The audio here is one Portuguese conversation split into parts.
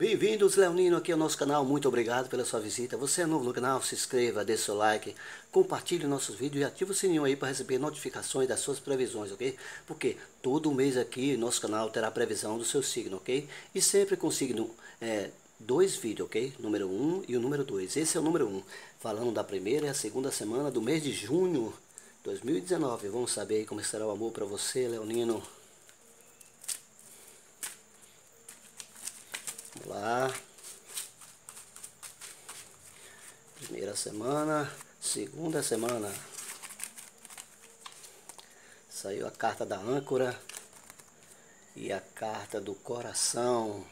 Bem-vindos, Leonino, aqui ao nosso canal. Muito obrigado pela sua visita. Você é novo no canal, se inscreva, deixe seu like, compartilhe nossos vídeos e ative o sininho aí para receber notificações das suas previsões, ok? Porque todo mês aqui nosso canal terá previsão do seu signo, ok? E sempre com signo é, dois vídeos, ok? Número 1 um e o número 2. Esse é o número 1, um, falando da primeira e a segunda semana do mês de junho 2019. Vamos saber como será o amor para você, Leonino. Vamos lá. Primeira semana, segunda semana. Saiu a carta da âncora e a carta do coração.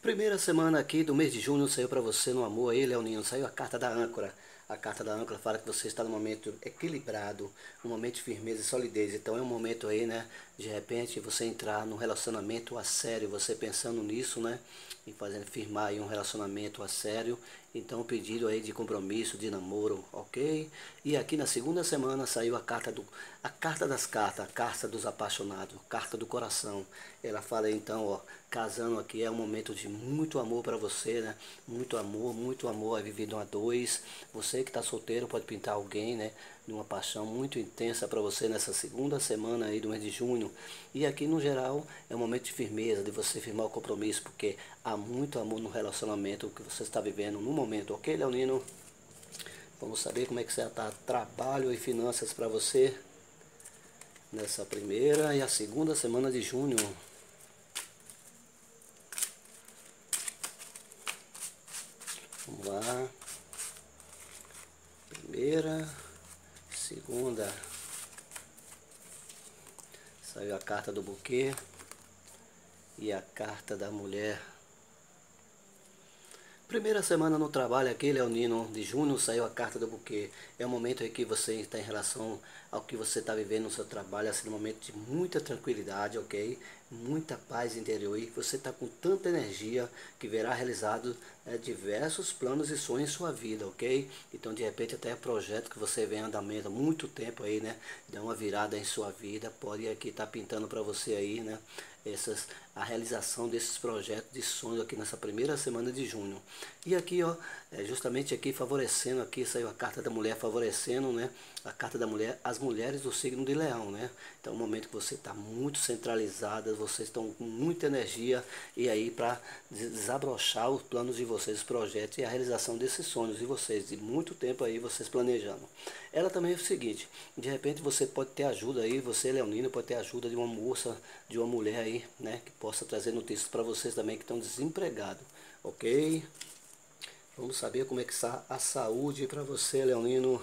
Primeira semana aqui do mês de junho saiu para você no amor aí, Leonino. Saiu a carta da âncora. A carta da âncora fala que você está no momento equilibrado, um momento de firmeza e solidez. Então é um momento aí, né? De repente você entrar num relacionamento a sério, você pensando nisso, né? Em fazendo firmar aí um relacionamento a sério. Então pedido aí de compromisso, de namoro, ok? E aqui na segunda semana saiu a carta do a carta das cartas, a carta dos apaixonados, carta do coração. Ela fala então, ó, casando aqui é um momento de muito amor para você, né? Muito amor, muito amor é vivido a dois. Você que está solteiro pode pintar alguém, né? De uma paixão muito intensa para você nessa segunda semana aí do mês de junho. E aqui no geral é um momento de firmeza, de você firmar o compromisso, porque há muito amor no relacionamento que você está vivendo no momento, ok, Leonino? Vamos saber como é que está trabalho e finanças para você nessa primeira e a segunda semana de junho. Vamos lá primeira, segunda, saiu a carta do buquê e a carta da mulher. Primeira semana no trabalho aqui, Leonino, de junho saiu a carta do buquê. É o momento em que você está em relação ao que você está vivendo no seu trabalho, assim, um momento de muita tranquilidade, ok? Muita paz interior e você está com tanta energia que verá realizado é, diversos planos e sonhos em sua vida, ok? Então, de repente, até projeto que você vem andamento há muito tempo aí, né? Dá uma virada em sua vida, pode aqui estar tá pintando para você aí, né? Essas, a realização desses projetos de sonho aqui nessa primeira semana de junho. E aqui, ó, é justamente aqui favorecendo, aqui saiu a carta da mulher favorecendo, né? A carta da mulher, as mulheres do signo de leão, né? Então, é um momento que você está muito centralizada, vocês estão com muita energia e aí para desabrochar os planos de vocês, os projetos e a realização desses sonhos de vocês, de muito tempo aí vocês planejando. Ela também é o seguinte, de repente você pode ter ajuda aí, você Leonino pode ter ajuda de uma moça, de uma mulher aí, né, que possa trazer notícias para vocês também que estão desempregados, ok? Vamos saber como é que está a saúde para você, Leonino.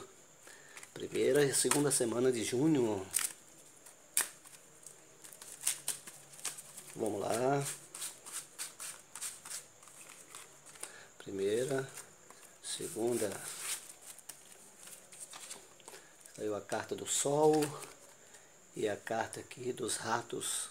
Primeira e segunda semana de junho. Vamos lá. Primeira, segunda. Saiu a carta do sol e a carta aqui dos ratos.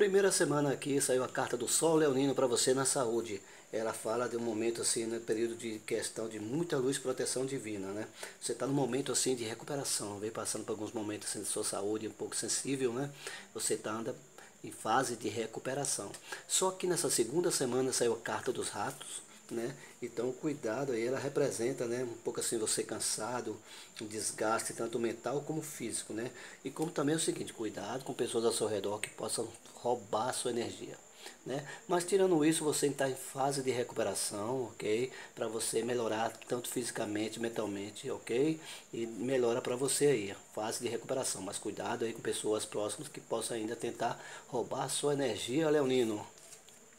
Primeira semana aqui saiu a carta do Sol Leonino para você na saúde. Ela fala de um momento assim, né, período de questão de muita luz e proteção divina, né? Você está num momento assim de recuperação, vem passando por alguns momentos assim, de sua saúde um pouco sensível, né? Você está anda em fase de recuperação. Só que nessa segunda semana saiu a carta dos ratos, né? Então cuidado aí, ela representa, né, um pouco assim você cansado, um desgaste tanto mental como físico, né? E como também é o seguinte, cuidado com pessoas ao seu redor que possam roubar a sua energia. Né? Mas tirando isso, você está em fase de recuperação, ok? Para você melhorar tanto fisicamente, mentalmente, ok? E melhora para você aí, fase de recuperação. Mas cuidado aí com pessoas próximas que possam ainda tentar roubar a sua energia, Leonino.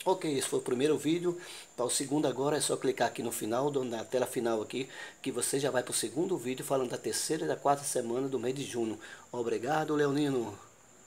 Ok, esse foi o primeiro vídeo. Para o segundo agora é só clicar aqui no final, na tela final aqui, que você já vai para o segundo vídeo falando da terceira e da quarta semana do mês de junho. Obrigado, Leonino.